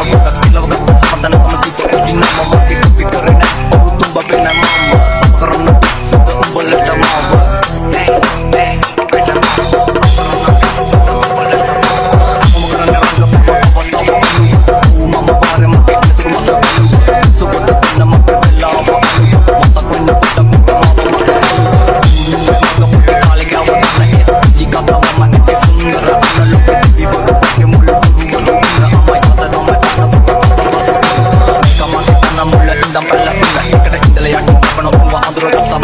I'm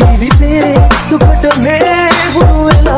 ನೀವಿ ಬೇರೆ ದುಪ್ಪಟ ಮೇಲೆ ಗುರು ಎಲ್ಲ